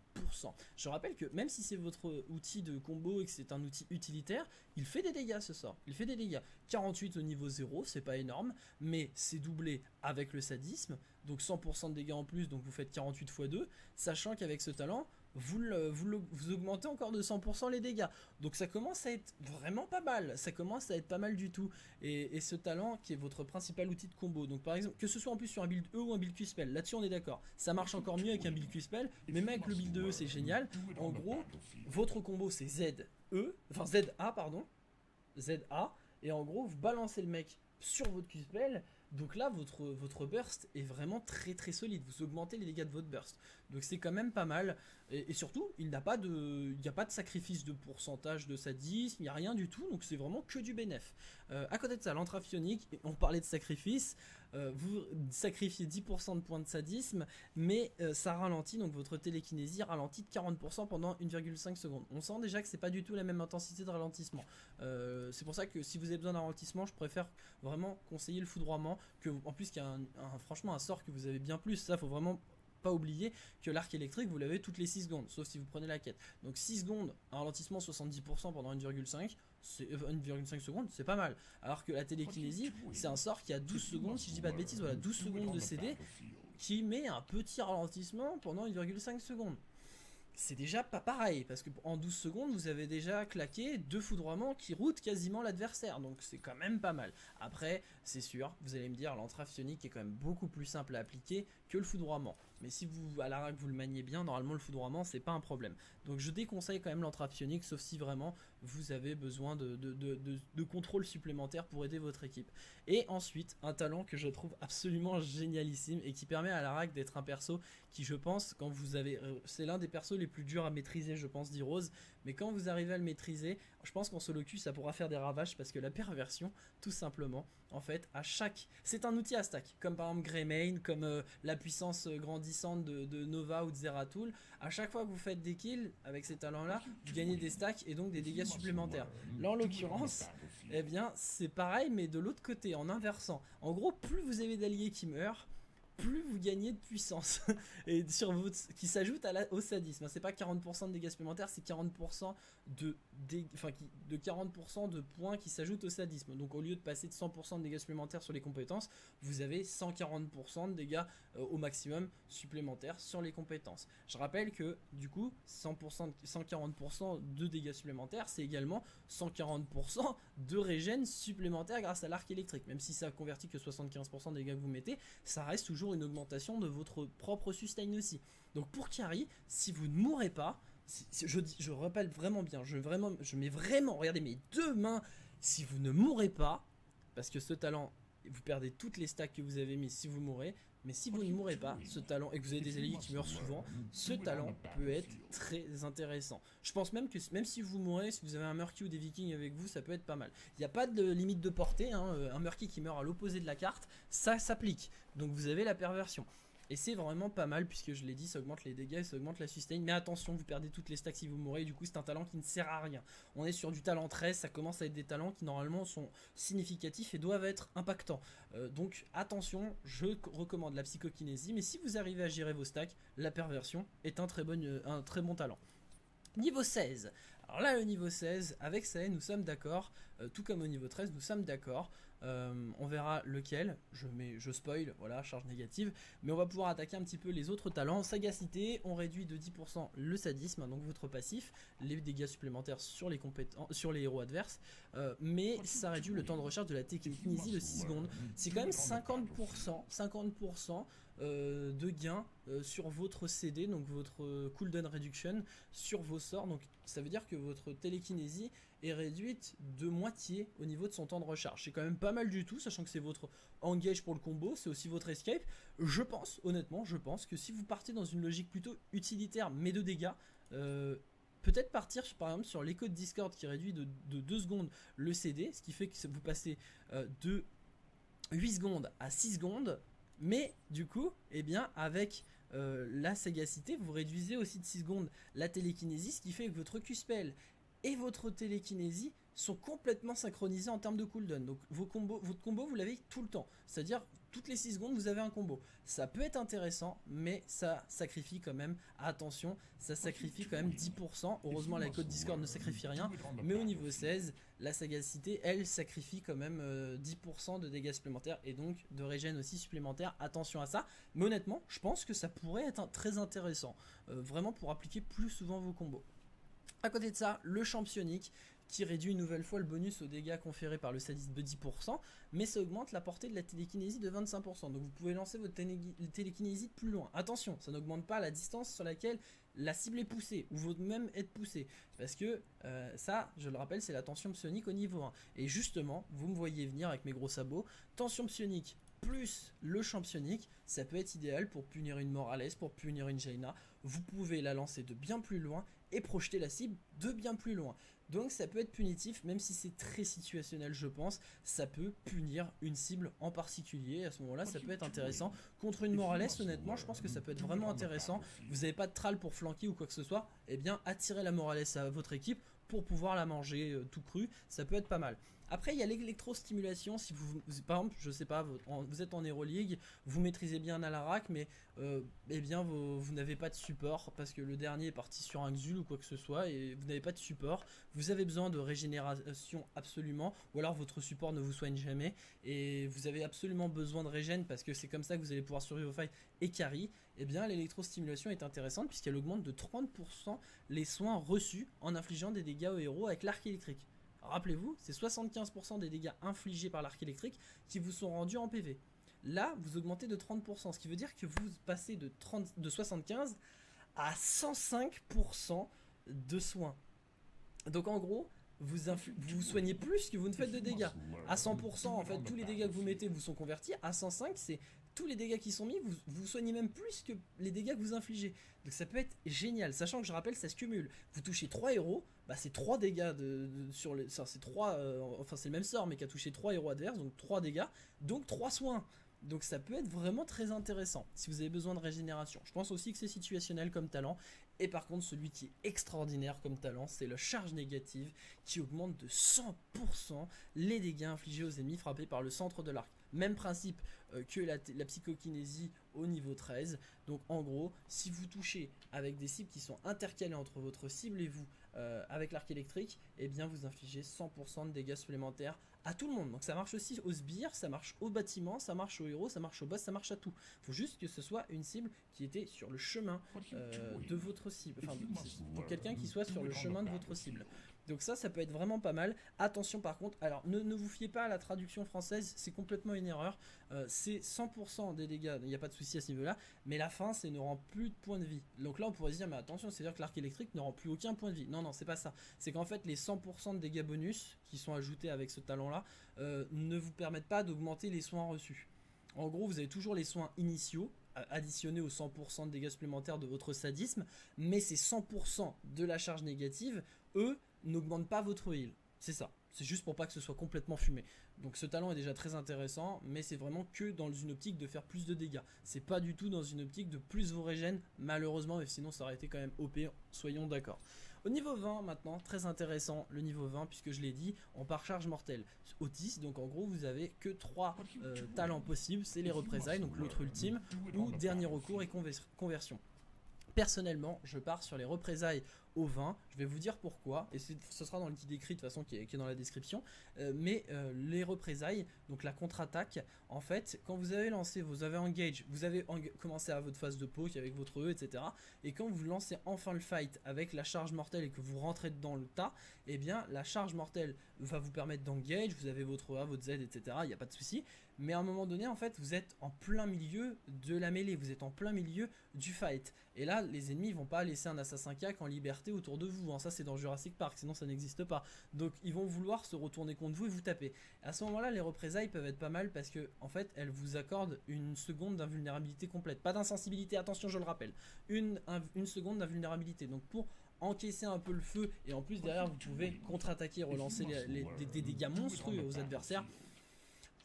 Speaker 1: Je rappelle que même si c'est votre outil de combo et que c'est un outil utilitaire, il fait des dégâts ce sort. Il fait des dégâts. 48 au niveau 0, c'est pas énorme, mais c'est doublé avec le sadisme. Donc 100% de dégâts en plus, donc vous faites 48 x 2. Sachant qu'avec ce talent, vous, augmentez encore de 100% les dégâts. Donc ça commence à être vraiment pas mal. Ça commence à être pas mal du tout. Et, ce talent qui est votre principal outil de combo. Donc par exemple, que ce soit en plus sur un build E ou un build Q-Spell, là-dessus on est d'accord. Ça marche encore mieux avec un build Q-Spell, mais même avec le build E c'est génial. En gros, votre combo c'est Z, E, enfin ZA pardon, ZA, et en gros vous balancez le mec sur votre Q-Spell Donc là, votre, burst est vraiment très très solide. Vous augmentez les dégâts de votre burst. Donc c'est quand même pas mal. Et, surtout, il n'a pas de, n'y a pas de sacrifice de pourcentage de sadisme, il n'y a rien du tout. Donc c'est vraiment que du bénéf. Euh, à côté de ça, l'entrafionique, on parlait de sacrifice. Euh, vous sacrifiez 10% de points de sadisme, mais euh, ça ralentit, donc votre télékinésie ralentit de 40% pendant 1,5 secondes. On sent déjà que c'est pas du tout la même intensité de ralentissement. c'est pour ça que si vous avez besoin d'un ralentissement, je préfère vraiment conseiller le foudroiement, en plus qu'il y a un, franchement un sort que vous avez bien plus. Ça, faut vraiment pas oublier que l'arc électrique vous l'avez toutes les 6 secondes, sauf si vous prenez la quête. Donc 6 secondes, un ralentissement 70% pendant 1,5, c'est 1,5 secondes, c'est pas mal. Alors que la télékinésie, c'est un sort qui a 12 secondes, si je dis pas de bêtises, voilà, 12 secondes de CD, qui met un petit ralentissement pendant 1,5 secondes c'est déjà pas pareil, parce que en 12 secondes, vous avez déjà claqué deux foudroiements qui routent quasiment l'adversaire, donc c'est quand même pas mal. Après, c'est sûr, vous allez me dire, l'entrafionique est quand même beaucoup plus simple à appliquer que le foudroiement. Mais si vous, à la vous le maniez bien, normalement le foudroiement, c'est pas un problème. Donc je déconseille quand même l'entrafionique, sauf si vraiment vous avez besoin de, de, contrôle supplémentaire pour aider votre équipe. Et ensuite, un talent que je trouve absolument génialissime et qui permet à la d'être un perso qui, je pense, quand vous avez... Euh, c'est l'un des persos les plus durs à maîtriser, je pense, d'Heroes. Mais quand vous arrivez à le maîtriser, je pense qu'en solo queue, ça pourra faire des ravages parce que la perversion, tout simplement, en fait, à chaque... C'est un outil à stack, comme par exemple Greymane, comme euh, la puissance euh, grandissante de, Nova ou de Zeratul. À chaque fois que vous faites des kills avec ces talents-là, vous gagnez des stacks et donc des dégâts supplémentaires. Là, en l'occurrence, eh bien, c'est pareil, mais de l'autre côté, en inversant. En gros, plus vous avez d'alliés qui meurent, plus vous gagnez de puissance et sur qui s'ajoute au sadisme. C'est pas 40% de dégâts supplémentaires, c'est 40% de, enfin, de 40% de points qui s'ajoutent au sadisme. Donc au lieu de passer de 100% de dégâts supplémentaires sur les compétences, vous avez 140% de dégâts euh, au maximum supplémentaires sur les compétences. Je rappelle que du coup, 100%, 140% de dégâts supplémentaires, c'est également 140% de régène supplémentaire grâce à l'arc électrique. Même si ça convertit que 75% des dégâts que vous mettez, ça reste toujours une augmentation de votre propre sustain aussi. Donc pour Carry, si vous ne mourrez pas, je, je rappelle vraiment bien, je, vraiment, je mets vraiment, regardez mes deux mains, si vous ne mourrez pas, parce que ce talent, vous perdez toutes les stacks que vous avez mis si vous mourrez, mais si vous ne mourrez pas, ce talent, et que vous avez des alliés qui meurent souvent, ce talent peut être très intéressant. Je pense même que même si vous mourrez, si vous avez un Murky ou des Vikings avec vous, ça peut être pas mal. Il n'y a pas de limite de portée, hein, un Murky qui meurt à l'opposé de la carte, ça s'applique. Donc vous avez la perversion. Et c'est vraiment pas mal puisque je l'ai dit, ça augmente les dégâts, ça augmente la sustain. Mais attention, vous perdez toutes les stacks si vous mourrez. Du coup, c'est un talent qui ne sert à rien. On est sur du talent 13, ça commence à être des talents qui normalement sont significatifs et doivent être impactants. Euh, donc attention, je recommande la psychokinésie. Mais si vous arrivez à gérer vos stacks, la perversion est un très bon, euh, bon talent. Niveau 16. Alors là, le niveau 16, avec ça, nous sommes d'accord. Euh, tout comme au niveau 13, nous sommes d'accord. Euh, on verra lequel, je, mets, je spoil, voilà, charge négative, mais on va pouvoir attaquer un petit peu les autres talents. Sagacité, on réduit de 10% le sadisme, donc votre passif, les dégâts supplémentaires sur les, sur les héros adverses, euh, mais ça réduit le temps de recharge de la technisie de 6 secondes. C'est quand même 50%, 50% euh, de gains sur votre CD, donc votre cooldown reduction sur vos sorts. Donc ça veut dire que votre télékinésie est réduite de moitié au niveau de son temps de recharge. C'est quand même pas mal du tout, sachant que c'est votre engage pour le combo, c'est aussi votre escape. Je pense, honnêtement, je pense que si vous partez dans une logique plutôt utilitaire mais de dégâts, euh, peut-être partir par exemple sur l'écho de Discord qui réduit de, 2 secondes le CD, ce qui fait que vous passez euh, de 8 secondes à 6 secondes, mais du coup, eh bien, avec euh, la sagacité, vous réduisez aussi de 6 secondes la télékinésie, ce qui fait que votre Q-spell et votre télékinésie sont complètement synchronisés en termes de cooldown. Donc vos combos, votre combo, vous l'avez tout le temps. C'est-à-dire, toutes les 6 secondes, vous avez un combo. Ça peut être intéressant, mais ça sacrifie quand même, attention, ça sacrifie quand même 10%. Heureusement, la code Discord ne sacrifie rien. Mais au niveau 16, la sagacité, elle, sacrifie quand même 10% euh, de dégâts supplémentaires et donc de régène aussi supplémentaire. Attention à ça. Mais honnêtement, je pense que ça pourrait être très intéressant. Euh, vraiment pour appliquer plus souvent vos combos. À côté de ça, le championique qui réduit une nouvelle fois le bonus aux dégâts conférés par le sadisme de 10%, mais ça augmente la portée de la télékinésie de 25%. Donc vous pouvez lancer votre télékinésie de plus loin. Attention, ça n'augmente pas la distance sur laquelle la cible est poussée, ou vous même être poussé. Parce que euh, ça, je le rappelle, c'est la tension psionique au niveau 1. Et justement, vous me voyez venir avec mes gros sabots. Tension psionique plus le championnique, ça peut être idéal pour punir une Morales, pour punir une Jaina. Vous pouvez la lancer de bien plus loin et projeter la cible de bien plus loin. Donc ça peut être punitif, même si c'est très situationnel, je pense. Ça peut punir une cible en particulier. À ce moment-là, ça peut être intéressant. Contre une Morales, honnêtement, je pense que ça peut être vraiment intéressant. Vous n'avez pas de trall pour flanquer ou quoi que ce soit. Eh bien, attirez la Morales à votre équipe pour pouvoir la manger euh, tout cru. Ça peut être pas mal. Après, il y a l'électrostimulation. Si vous, par exemple, je sais pas, vous, êtes en Hero League, vous maîtrisez bien Alarak, mais euh, eh bien, vous, n'avez pas de support parce que le dernier est parti sur un Xul ou quoi que ce soit et vous n'avez pas de support. Vous avez besoin de régénération absolument, ou alors votre support ne vous soigne jamais et vous avez absolument besoin de régène parce que c'est comme ça que vous allez pouvoir survivre au fight et carry. Eh bien, l'électrostimulation est intéressante puisqu'elle augmente de 30% les soins reçus en infligeant des dégâts aux héros avec l'arc électrique. Rappelez-vous, c'est 75% des dégâts infligés par l'arc électrique qui vous sont rendus en PV. Là, vous augmentez de 30%, ce qui veut dire que vous passez de, 30, de 75 à 105% de soins. Donc en gros, vous, vous soignez plus que vous ne faites de dégâts. À 100%, en fait, tous les dégâts que vous mettez vous sont convertis. À 105, c'est tous les dégâts qui sont mis, vous, soignez même plus que les dégâts que vous infligez. Donc ça peut être génial, sachant que je rappelle, ça se cumule. Vous touchez 3 héros, bah c'est 3 dégâts sur les. c'est 3. Euh, enfin, c'est le même sort, mais qui a touché 3 héros adverses, donc 3 dégâts, donc 3 soins. Donc ça peut être vraiment très intéressant si vous avez besoin de régénération. Je pense aussi que c'est situationnel comme talent. Et par contre, celui qui est extraordinaire comme talent, c'est la charge négative qui augmente de 100% les dégâts infligés aux ennemis frappés par le centre de l'arc. Même principe euh, que la, psychokinésie au niveau 13. Donc en gros, si vous touchez avec des cibles qui sont intercalées entre votre cible et vous euh, avec l'arc électrique, eh bien vous infligez 100% de dégâts supplémentaires à tout le monde. Donc ça marche aussi aux sbires, ça marche au bâtiment, ça marche aux héros, ça marche au boss, ça marche à tout. Il faut juste que ce soit une cible qui était sur le chemin euh, de votre cible. Enfin, pour quelqu'un qui soit sur le chemin de votre cible. Donc ça, ça peut être vraiment pas mal. Attention par contre, alors ne, vous fiez pas à la traduction française, c'est complètement une erreur. Euh, c'est 100% des dégâts, il n'y a pas de souci à ce niveau-là. Mais la fin, c'est ne rend plus de points de vie. Donc là, on pourrait se dire, mais attention, c'est-à-dire que l'arc électrique ne rend plus aucun point de vie. Non, non, c'est pas ça. C'est qu'en fait, les 100% de dégâts bonus qui sont ajoutés avec ce talent-là euh, ne vous permettent pas d'augmenter les soins reçus. En gros, vous avez toujours les soins initiaux, additionnés aux 100% de dégâts supplémentaires de votre sadisme, mais ces 100% de la charge négative, eux, n'augmente pas votre heal. C'est ça. C'est juste pour pas que ce soit complètement fumé. Donc ce talent est déjà très intéressant, mais c'est vraiment que dans une optique de faire plus de dégâts. C'est pas du tout dans une optique de plus vos régènes, malheureusement, et sinon ça aurait été quand même OP, soyons d'accord. Au niveau 20 maintenant, très intéressant le niveau 20 puisque je l'ai dit, on part charge mortelle. Otis, donc en gros vous avez que 3 euh, talents possibles, c'est les représailles, donc l'autre ultime, ou dernier recours et conversion. Personnellement, je pars sur les représailles au vin. Je vais vous dire pourquoi, et ce sera dans le guide écrit de façon qui est, dans la description. Euh, mais euh, les représailles, donc la contre-attaque, en fait, quand vous avez lancé, vous avez engage, vous avez commencé à votre phase de poke avec votre E, etc. Et quand vous lancez enfin le fight avec la charge mortelle et que vous rentrez dans le tas, eh bien la charge mortelle va vous permettre d'engage, vous avez votre A, votre Z, etc. Il n'y a pas de souci. Mais à un moment donné, en fait, vous êtes en plein milieu de la mêlée, vous êtes en plein milieu du fight. Et là, les ennemis vont pas laisser un assassin cac en liberté autour de vous. Hein. Ça, c'est dans Jurassic Park, sinon ça n'existe pas. Donc, ils vont vouloir se retourner contre vous et vous taper. À ce moment-là, les représailles peuvent être pas mal parce que, en fait, elles vous accordent une seconde d'invulnérabilité complète. Pas d'insensibilité, attention, je le rappelle. Une, une seconde d'invulnérabilité. Donc, pour encaisser un peu le feu et en plus derrière vous pouvez contre-attaquer, relancer des dégâts monstrueux aux adversaires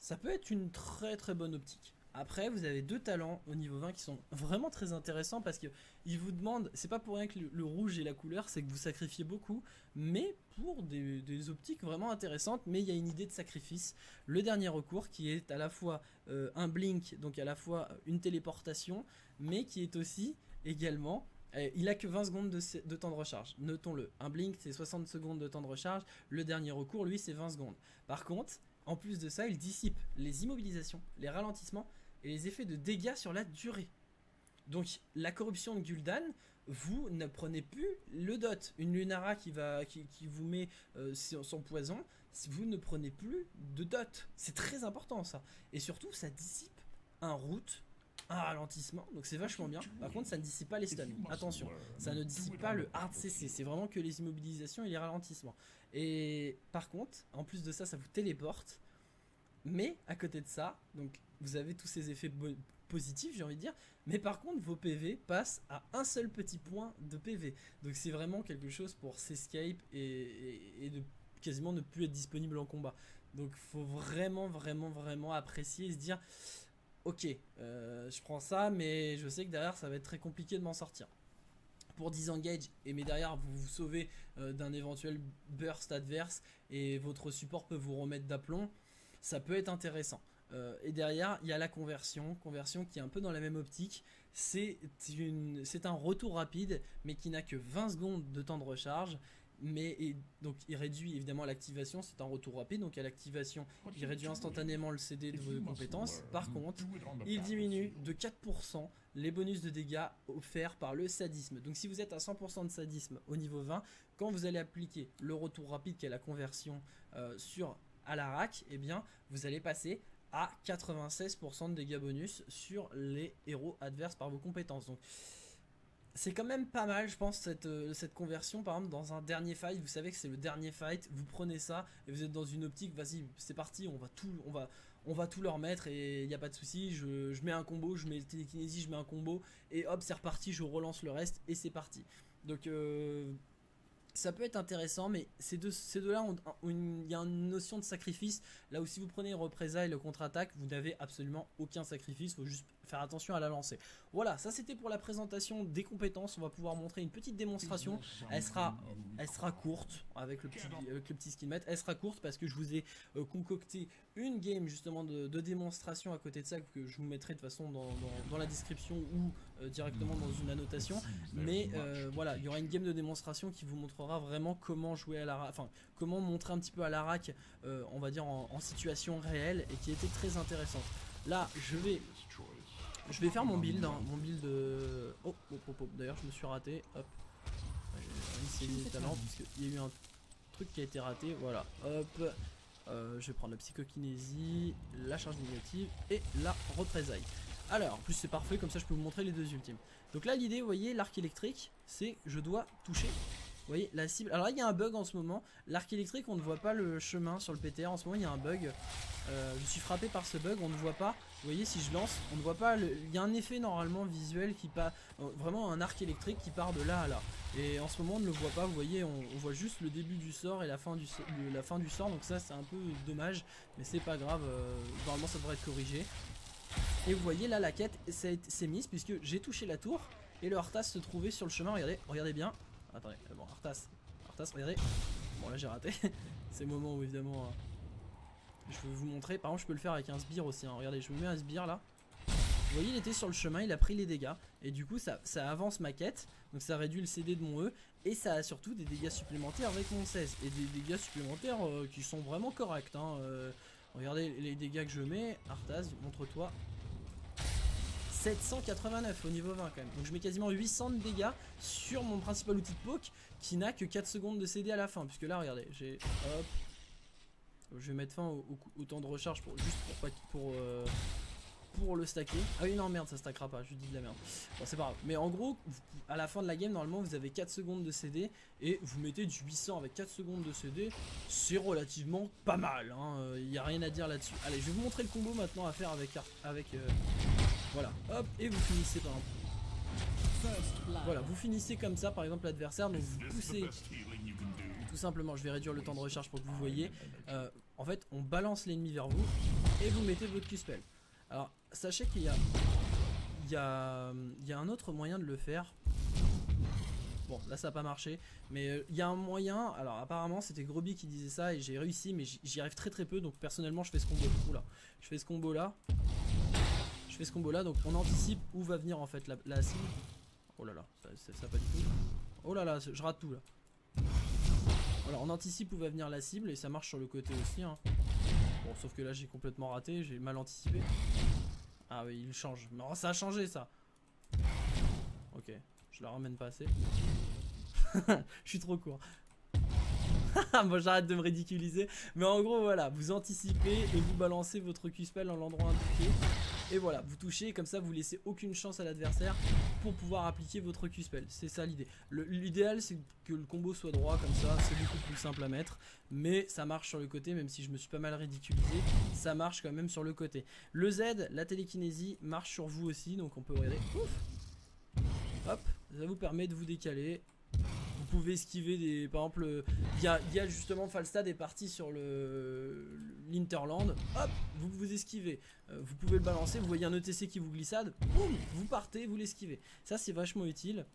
Speaker 1: ça peut être une très très bonne optique. Après, vous avez deux talents au niveau 20 qui sont vraiment très intéressants parce que ils vous demandent, c'est pas pour rien que le, rouge est la couleur, c'est que vous sacrifiez beaucoup, mais pour des, optiques vraiment intéressantes. Mais il y a une idée de sacrifice. Le dernier recours qui est à la fois euh, un blink, donc à la fois une téléportation, mais qui est aussi également euh, il a que 20 secondes de, de temps de recharge, notons-le. Un blink, c'est 60 secondes de temps de recharge. Le dernier recours, lui, c'est 20 secondes. Par contre, en plus de ça, il dissipe les immobilisations, les ralentissements et les effets de dégâts sur la durée. Donc la corruption de Gul'dan, vous ne prenez plus le dot. Une Lunara qui, va, qui, vous met euh, son poison, vous ne prenez plus de dot. C'est très important ça. Et surtout, ça dissipe un route, un ralentissement. Donc c'est vachement bien. Par contre, ça ne dissipe pas les stuns. Attention, ça ne dissipe pas le hard CC. C'est vraiment que les immobilisations et les ralentissements. Et par contre, en plus de ça, ça vous téléporte. Mais à côté de ça, donc vous avez tous ces effets positifs, j'ai envie de dire, mais par contre, vos PV passent à un seul petit point de PV. Donc c'est vraiment quelque chose pour s'escape et, de quasiment ne plus être disponible en combat. Donc faut vraiment, vraiment, vraiment apprécier et se dire, ok, euh, je prends ça, mais je sais que derrière ça va être très compliqué de m'en sortir. Pour disengage, et mais derrière vous vous sauvez euh, d'un éventuel burst adverse et votre support peut vous remettre d'aplomb, ça peut être intéressant. Euh, et derrière, il y a la conversion, conversion qui est un peu dans la même optique. C'est un retour rapide, mais qui n'a que 20 secondes de temps de recharge. Mais donc il réduit évidemment l'activation, c'est un retour rapide, donc à l'activation il réduit instantanément le CD de vos compétences. Par contre, il diminue de 4% les bonus de dégâts offerts par le sadisme. Donc si vous êtes à 100% de sadisme au niveau 20, quand vous allez appliquer le retour rapide qui est la conversion euh, sur Alarak, eh bien vous allez passer à 96% de dégâts bonus sur les héros adverses par vos compétences. Donc c'est quand même pas mal, je pense, cette, euh, cette conversion. Par exemple, dans un dernier fight, vous savez que c'est le dernier fight, vous prenez ça et vous êtes dans une optique, vas-y, c'est parti, on va tout, on va, on va tout leur mettre et il n'y a pas de souci. Je, je, mets un combo, je mets le télékinésie, je mets un combo et hop, c'est reparti, je relance le reste et c'est parti. Donc, euh, ça peut être intéressant, mais ces deux, ces deux là, il y a une notion de sacrifice. Là où si vous prenez représailles, le contre-attaque, vous n'avez absolument aucun sacrifice. Il faut juste faire attention à la lancer. Voilà, ça c'était pour la présentation des compétences. On va pouvoir montrer une petite démonstration. Elle sera, elle sera courte avec le petit, avec skin Elle sera courte parce que je vous ai euh, concocté une game justement de, démonstration à côté de ça que je vous mettrai de toute façon dans, la description ou euh, directement dans une annotation. Mais euh, voilà, il y aura une game de démonstration qui vous montrera vraiment comment jouer à la, enfin comment montrer un petit peu à la rack, on va dire en, en situation réelle et qui était très intéressante. Là, je vais je vais faire mon build, hein, mon build de... Oh, oh, oh, oh, d'ailleurs je me suis raté, hop. J'ai des talents puisqu'il y a eu un truc qui a été raté, voilà, hop. Euh, je vais prendre la psychokinésie, la charge négative et la représaille. Alors, en plus c'est parfait, comme ça je peux vous montrer les deux ultimes. Donc là l'idée, vous voyez, l'arc électrique, c'est je dois toucher vous voyez, la cible. Alors là, il y a un bug en ce moment. L'arc électrique, on ne voit pas le chemin sur le PTR. En ce moment, il y a un bug. Euh, je suis frappé par ce bug. On ne voit pas. Vous voyez, si je lance, on ne voit pas. Il y a un effet normalement visuel qui part. Euh, vraiment un arc électrique qui part de là à là. Et en ce moment, on ne le voit pas. Vous voyez, on, voit juste le début du sort et la fin du, la fin du sort. Donc ça, c'est un peu dommage. Mais c'est pas grave. Euh, normalement, ça devrait être corrigé. Et vous voyez là, la quête s'est mise puisque j'ai touché la tour. Et le Arthas se trouvait sur le chemin. Regardez, regardez bien. Attendez, bon, Arthas. Arthas, regardez. Bon, là j'ai raté. C'est le moment où évidemment. Euh, je vais vous montrer. Par exemple, je peux le faire avec un sbire aussi. Hein. Regardez, je me mets un sbire là. Vous voyez, il était sur le chemin, il a pris les dégâts. Et du coup, ça, avance ma quête. Donc ça réduit le CD de mon E. Et ça a surtout des dégâts supplémentaires avec mon 16. Et des dégâts supplémentaires euh, qui sont vraiment corrects. Hein. Euh, regardez les dégâts que je mets. Arthas, montre-toi. 789 au niveau 20 quand même. Donc je mets quasiment 800 de dégâts sur mon principal outil de poke qui n'a que 4 secondes de CD à la fin. Puisque là, regardez, j'ai... Hop. Je vais mettre fin au, temps de recharge pour juste pour, pour, euh, pour le stacker. Ah oui non merde ça stackera pas, je dis de la merde. Bon c'est pas grave. Mais en gros, à la fin de la game, normalement vous avez 4 secondes de CD et vous mettez du 800 avec 4 secondes de CD. C'est relativement pas mal, il hein. n'y a rien à dire là-dessus. Allez, je vais vous montrer le combo maintenant à faire avec... avec euh, voilà, hop, et vous finissez par exemple. Voilà, vous finissez comme ça par exemple l'adversaire, donc vous poussez tout simplement, je vais réduire le temps de recharge pour que vous voyez. Euh, en fait, on balance l'ennemi vers vous et vous mettez votre Q-spell. Alors, sachez qu'il y a, un autre moyen de le faire. Bon, là ça n'a pas marché, mais euh, il y a un moyen. Alors, apparemment, c'était Groby qui disait ça et j'ai réussi, mais j'y arrive très très peu. Donc, personnellement, je fais ce combo. là je fais ce combo là. Je fais ce combo là, donc on anticipe où va venir en fait la, la cible. Oh là là, ça, ça, pas du tout. Oh là là, je rate tout là. Voilà, on anticipe où va venir la cible et ça marche sur le côté aussi. Hein. Bon, sauf que là j'ai complètement raté, j'ai mal anticipé. Ah oui, il change. Mais ça a changé ça. Ok, je la ramène pas assez. je suis trop court. bon, j'arrête de me ridiculiser. Mais en gros, voilà, vous anticipez et vous balancez votre Q-spell dans l'endroit indiqué. Et voilà, vous touchez, comme ça vous laissez aucune chance à l'adversaire pour pouvoir appliquer votre Q-spell. C'est ça l'idée. L'idéal c'est que le combo soit droit comme ça, c'est beaucoup plus simple à mettre. Mais ça marche sur le côté, même si je me suis pas mal ridiculisé, ça marche quand même sur le côté. Le Z, la télékinésie, marche sur vous aussi, donc on peut regarder. Hop, ça vous permet de vous décaler pouvez esquiver des. Par exemple, il y a, justement Falstad est parti sur le l'Interland. Hop, vous vous esquivez. Euh, vous pouvez le balancer. Vous voyez un ETC qui vous glissade. Boum, vous partez, vous l'esquivez. Ça, c'est vachement utile.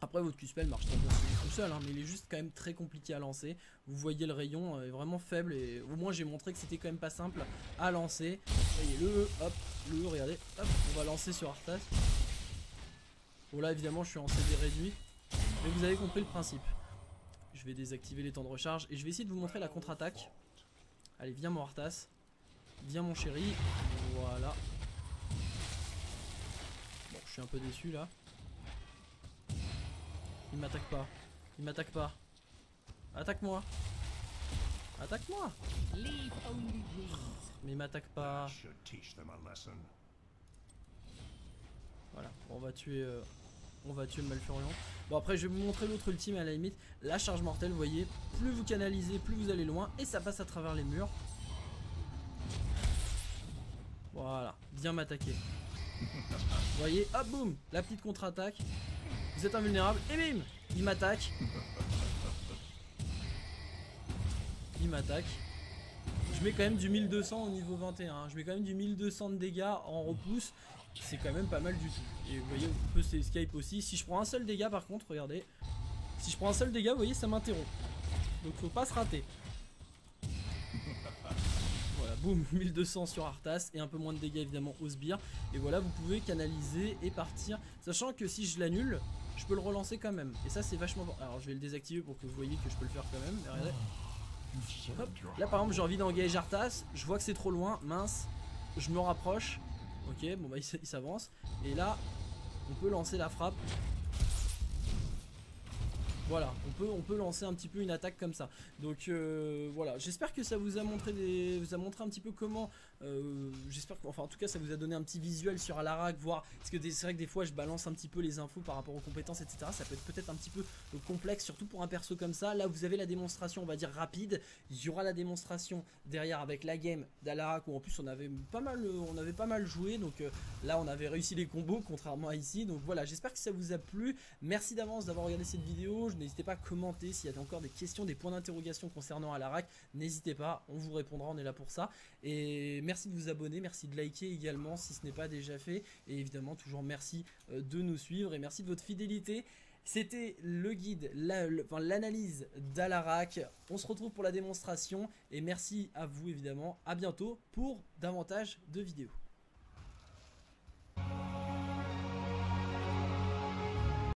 Speaker 1: Après, votre Q-Spell marche très bien tout seul, hein, mais il est juste quand même très compliqué à lancer. Vous voyez le rayon euh, est vraiment faible et au moins j'ai montré que c'était quand même pas simple à lancer. Voyez le, hop, le, regardez, hop, on va lancer sur Arthas. Bon là évidemment je suis en CD réduit. Mais vous avez compris le principe. Je vais désactiver les temps de recharge et je vais essayer de vous montrer la contre-attaque. Allez, viens mon Arthas. Viens mon chéri. Voilà. Bon, je suis un peu déçu là. Il m'attaque pas. Il m'attaque pas. Attaque-moi. Attaque-moi. Mais il m'attaque pas. Voilà, on va tuer... Euh, on va tuer le Malfurion. Bon après je vais vous montrer l'autre ultime à la limite. La charge mortelle, vous voyez, plus vous canalisez, plus vous allez loin et ça passe à travers les murs. Voilà, viens m'attaquer. Vous voyez, hop boum, la petite contre-attaque. Vous êtes invulnérable et bim, il m'attaque. Il m'attaque. Je mets quand même du 1200 au niveau 21. Je mets quand même du 1200 de dégâts en repousse c'est quand même pas mal du tout. Et vous voyez, on peut escape aussi. Si je prends un seul dégât par contre, regardez. Si je prends un seul dégât, vous voyez, ça m'interrompt. Donc faut pas se rater. Voilà, boum, 1200 sur Arthas et un peu moins de dégâts évidemment au sbire. Et voilà, vous pouvez canaliser et partir. Sachant que si je l'annule, je peux le relancer quand même. Et ça, c'est vachement bon. Alors, je vais le désactiver pour que vous voyez que je peux le faire quand même. Là, par exemple, j'ai envie d'engager Arthas. Je vois que c'est trop loin. Mince. Je me rapproche. Ok, bon bah il s'avance. Et là, on peut lancer la frappe voilà, on peut, on peut lancer un petit peu une attaque comme ça. Donc euh, voilà, j'espère que ça vous a montré des, vous a montré un petit peu comment. Euh, j'espère que, enfin en tout cas, ça vous a donné un petit visuel sur Alarak, voir parce que c'est vrai que des fois je balance un petit peu les infos par rapport aux compétences, etc. Ça peut être peut-être un petit peu complexe, surtout pour un perso comme ça. Là, vous avez la démonstration, on va dire rapide. Il y aura la démonstration derrière avec la game d'Alarak où en plus on avait pas mal, on avait pas mal joué. Donc euh, là, on avait réussi les combos contrairement à ici. Donc voilà, j'espère que ça vous a plu. Merci d'avance d'avoir regardé cette vidéo. N'hésitez pas à commenter s'il y a encore des questions, des points d'interrogation concernant Alarak. N'hésitez pas, on vous répondra, on est là pour ça. Et merci de vous abonner, merci de liker également si ce n'est pas déjà fait. Et évidemment, toujours merci euh, de nous suivre et merci de votre fidélité. C'était le guide, l'analyse d'Alarak. On se retrouve pour la démonstration et merci à vous évidemment. À bientôt pour davantage de vidéos.